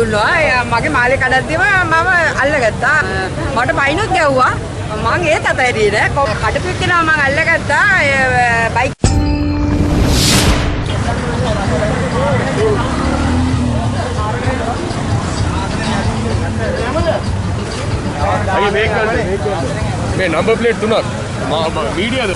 එයා මගේ මාලේ කඩද්දිම මම අල්ලගත්තා. මට බයිනුත් ගැව්වා. මං ඒත් අතහැරියේ නෑ. කො- කඩපු එක්කෙනා මං අල්ලගත්තා. ඒ බයික් අයි මේක මේ නම්බර් ප්ලේට් තුනක් මීඩියාද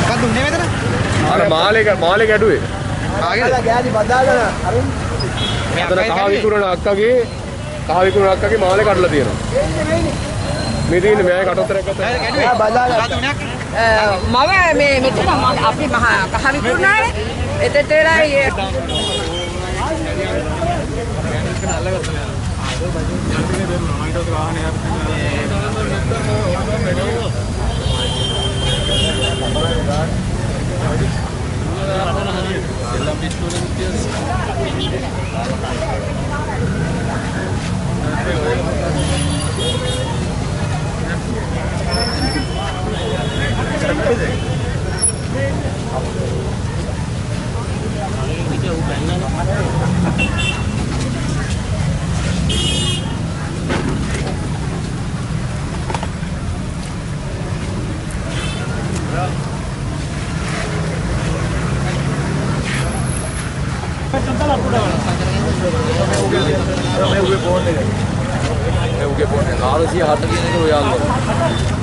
මොකක්ද උන්නේ මෙතන? අර මාලේ මාලේ ගැඩුවේ කාගේද? අතන කහ විකුණන අක්කගේ කහ විකුණන අක්කගේ මාලේ කඩලා තියෙනවා. මේ තියෙන්නේ මෑ කටොත්තරයක් ගත්තා? මම මේ මෙතන අපි මහා කහ විකුණනානේ. එතෙට වෙලා ඒ මේ උගේ എവിടെ പോകുന്നില്ല എവിടെ പോകുന്നില്ല നാളെ ചെയ്യാൻ ഹാർട്ടിൽ ചെയ്യാൻ ഒരാളുണ്ട്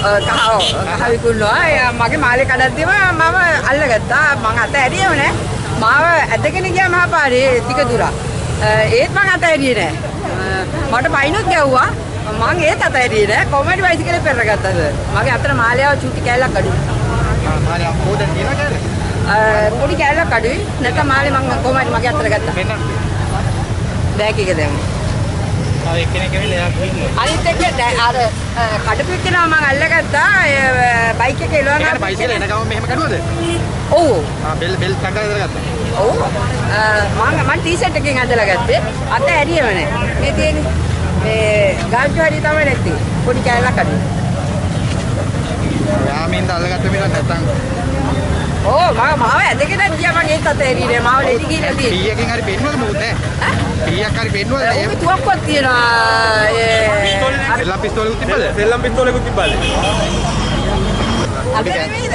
කහ විකුණනවා. එයා මගේ මාලේ කඩද්දිම මම අල්ලගත්තා. මං අතහැරියේම නෑ. මාව ඇදගෙන ගියා මහපාරේ ටික දුරක්. ඒත් මං අතහැරියේ නෑ. මට බයිනුත් ගැව්වා. මං ඒත් අතහැරියේ නෑ. කොමඩි බයිසිකලේ පෙරගත්තද. මගේ අතන මාලයාව චුටි කෑල්ලක් අඩුයි. ආ මාලේ අම්මෝද තියෙනවා කියලාද? පොඩි කෑල්ලක් අඩුයි. නැත්නම් මාලේ මං කොමඩි මගේ අතට ගත්තා. බෑග් එක දැම්මා. තව එක්කෙනෙක් ඇවිල්ලා එයා කිව්වා. අනිත් එක අර කඩපු එක්කෙනා මං අල්ලගත්තා. බයික් එක එලවන ඒකට බයිසිකල් එන ගමන් මෙහෙම කරුවද? ඔව්. ආ බෙල් බෙල් ටංගා දාලා ගත්තා. ඔව් මම මම ටී-ෂර්ට් එකකින් ඇඳලා ගත්තේ අත ඇරියම නැහැ මේ තියෙන්නේ මේ ගාජු හරි තමයි නැත්තේ. පොඩි කැලලක් අඩු. යා මින්ද අල්ලගත්ත මිල නැත්තම්. ඕ මම මාව ඇදගෙන ගියා මගේ අත ඇරියේ මාව ලෙඩි ගිහින් තියෙන්නේ. පීයකින් හරි පෙන්නුවද මොකද නැහැ? පීයක් හරි පෙන්නුවද? ඔව් තුවක්කුවක් තියෙනවා. ඒ සෙල්ලම් පිස්තෝලෙකුත් තිබ්බද? සෙල්ලම් පිස්තෝලෙකුත් තිබ්බාලේ අත නෙමෙයිද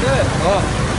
ඔව් අරන් ගියා. ඔව්